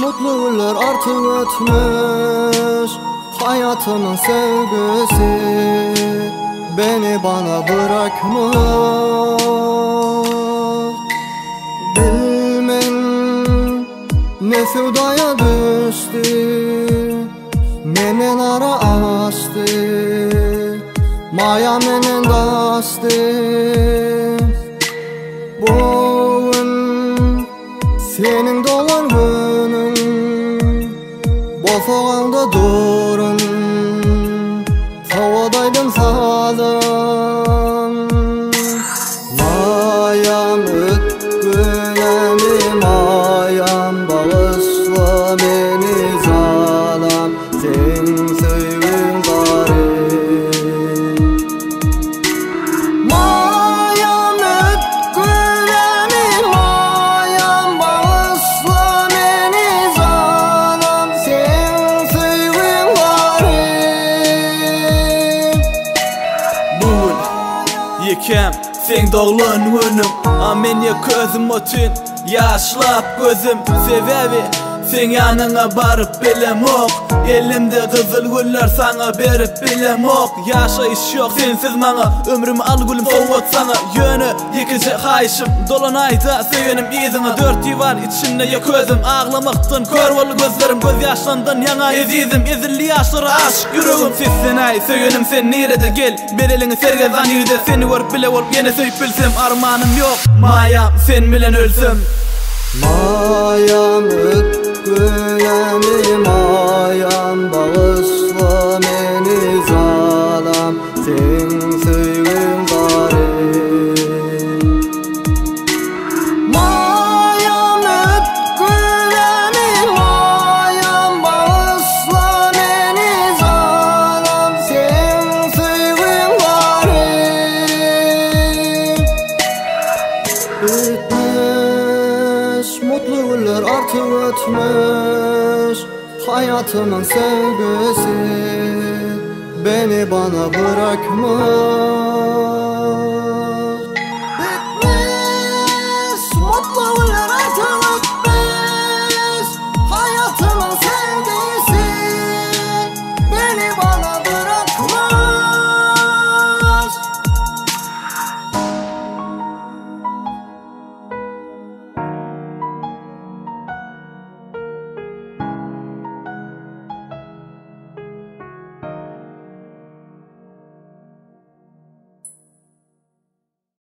Mutlu günler artık ötmüş Hayatımın sevgisi Beni bana bırakmış. Bilmem ne sevdaya düştü Menen ara açtı. Maya menen dastı сенің долған күнің оғанды дос yekem sen doğulan günüm Amen ya közüm ötün Yaşlap gözüm Sebebi Sen yanına barıp bilem ok. Elimde kızıl güller sana berip bilem ok. Yaşa iş yok sensiz mana Ömrüm al gülüm soğut sana Yönü yıkıcı hayşım Dolanayda sevenim izine Dört divar içinde ya közüm Ağlamaktan kör olu gözlerim Göz yaşlandın yana ezizim. Ezilli yaşları aşk yürüğüm Sizsin ay. Söylenim sen nerede gel Bir elini sergezan yüde Seni varıp bile olup yine söyüp bilsem Armanım yok. Mayam sen bilen ölsem. Mayam ötkülemi mayam Bağışla mutlu günler artık ötmüş Hayatımın sevgisi Beni bana bırakmış